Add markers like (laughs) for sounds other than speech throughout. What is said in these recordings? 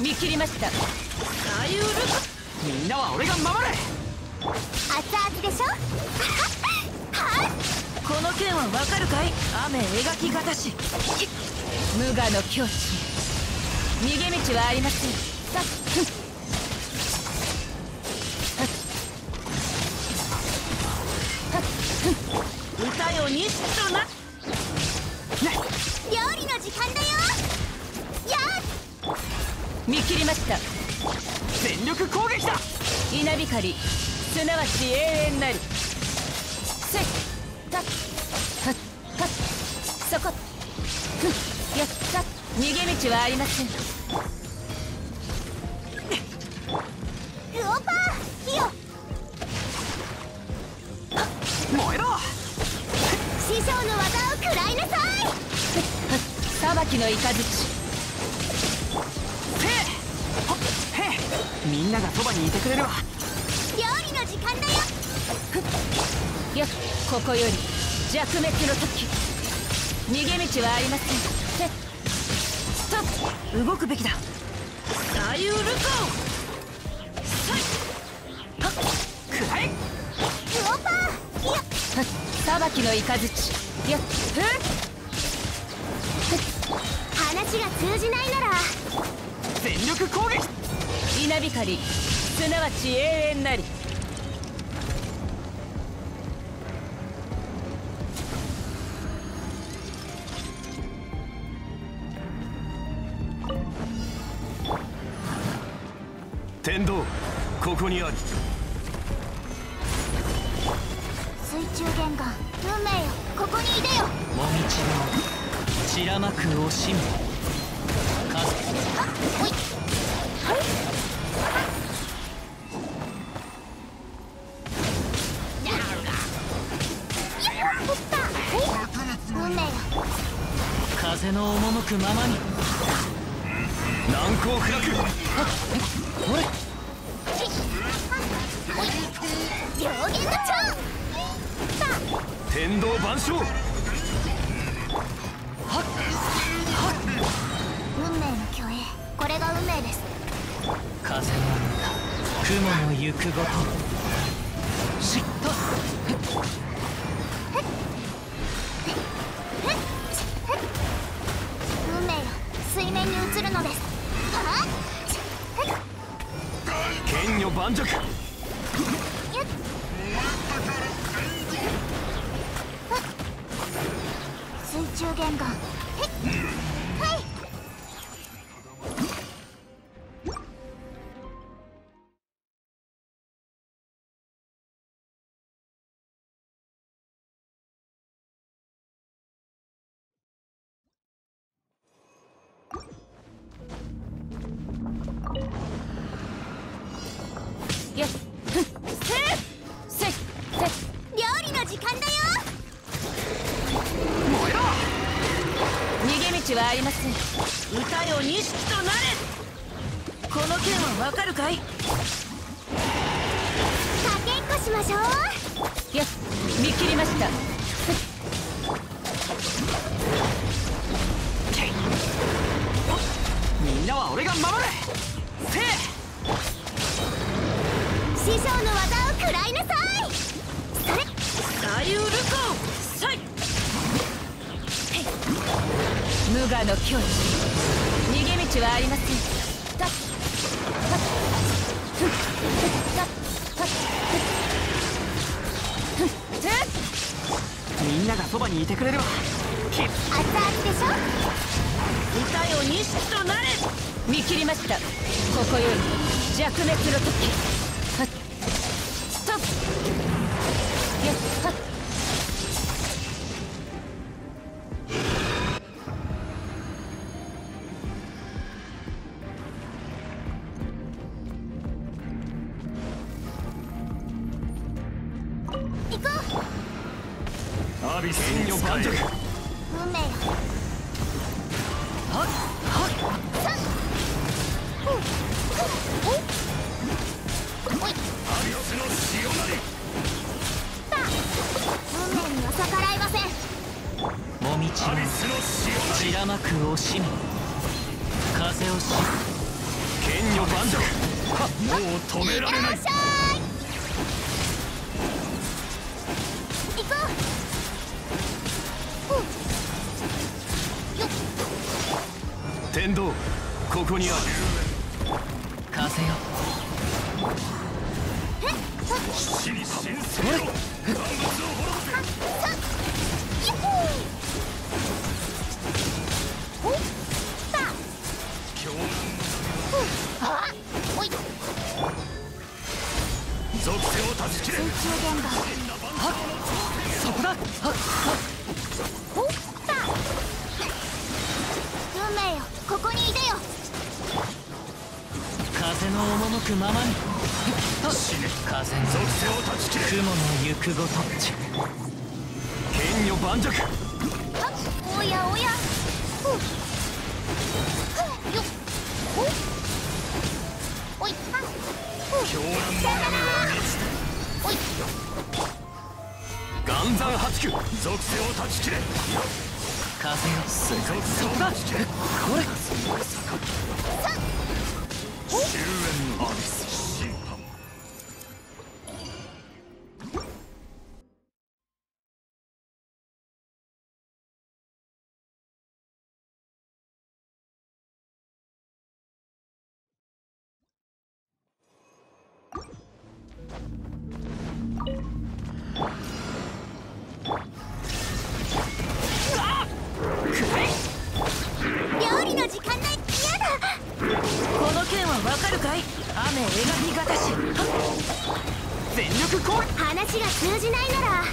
見切りました。左右ルみんなは俺が守れ。熱々でしょ？は (laughs) この剣はわかるかい？雨描きがたし。無我の境地。逃げ道はありません。さっ見切りました。全力攻撃だ！稲光すなわち永遠なりせっはっはっそこ。ふんやった。逃げ道はありません。ウオパー火よ燃えろ！師匠の技を食らいなさい。裁きの雷みんながそばにいてくれるわ。料理の時間だよ。やここより弱滅の時。逃げ道はありません。せっと動くべきだ。左右ルコくらえ。ウオパー。火よはっ裁きの雷やっふ話が通じないなら。全力攻撃稲光。すなわち永遠なり。天道ここにあり。水中玄関。運命よ。ここにいでよ。もみちの散らまく惜しみ風の赴くままに。難攻不落。ほれ？両言の長天道万象。運命の虚栄これが運命です。風の歌雲の行くごと。しっとのです。剣女盤石水中玄関。ありません。歌よ錦となれ。この剣はわかるかい？かけっこしましょう。見切りました。みんなは俺が守れ。せえ師匠の技を食らいなさい。それ。左右ルコさい無我の境地逃げ道はありませんた。っ。はっ。ふんたっ。はっ。ふんふんてっ。みんながそばにいてくれるわき熱々でしょ歌よ錦となれ見切りましたここより弱滅の時うアビス剣女盤石運命はっはっさほうほうおいアビスの潮なりた運命には逆らいませんもみちのアビスの潮なり散らまく惜しみ風をし剣女盤石もう止められない天道。ここにある。風よ。っ。属性を断ち切れ。水中現場くままに。死ね風の属性を断ち切れ雲の行くごと。ち剣女盤石。おやおや。よっ。おおい。は狂乱のは満ちおい。た岩山八九。属性を断ち切れ。風よ。属性をだ断ち切れ。これ終焉アビ描きがたし全力攻撃話が通じないなら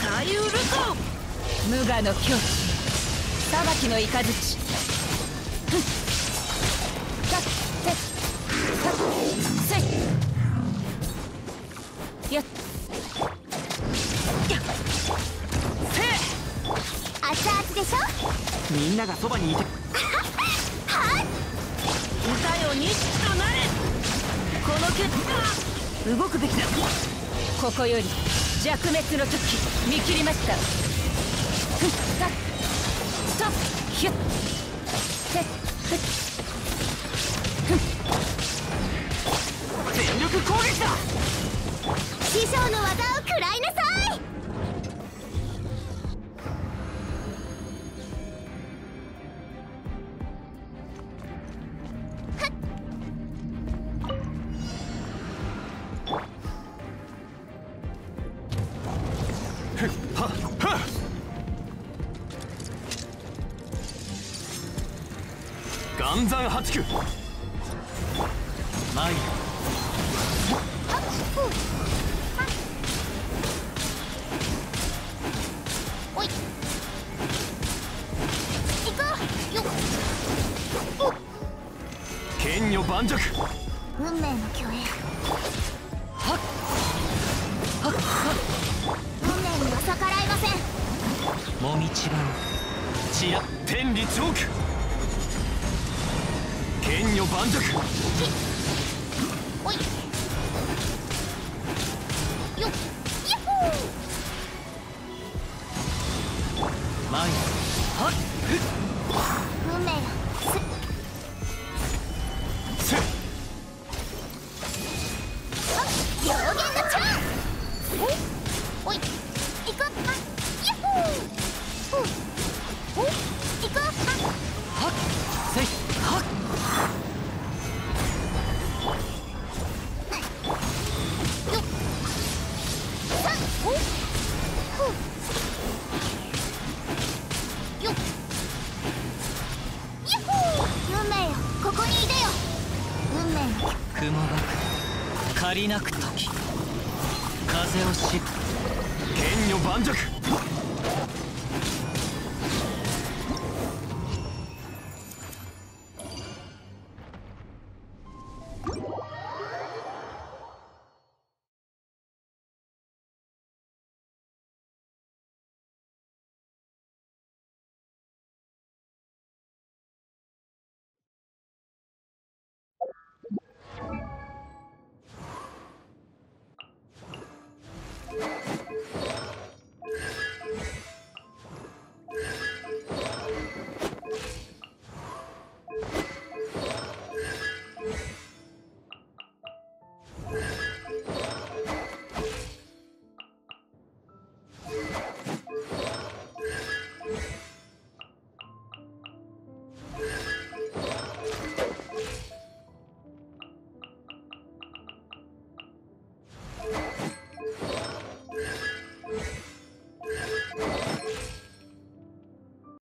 最ウルコ無我の境地裁きの雷ふんかてかせいやっ熱々でしょみんながそばにいてはっ歌よ錦となれこの剣動くべきだ。ここより弱滅の時見切りました。ふんかとひゅってふっ。全力攻撃だ。師匠の技をい。よっ。剣女盤石運命の運命には逆らいません。もみちばう。ちら天理チョーク剣女盤石おい。よっ。ヤッホ参るはっ。ー運命よ。すせ。はっ両言のチャンおおいく借りなく時。風をし剣女盤石。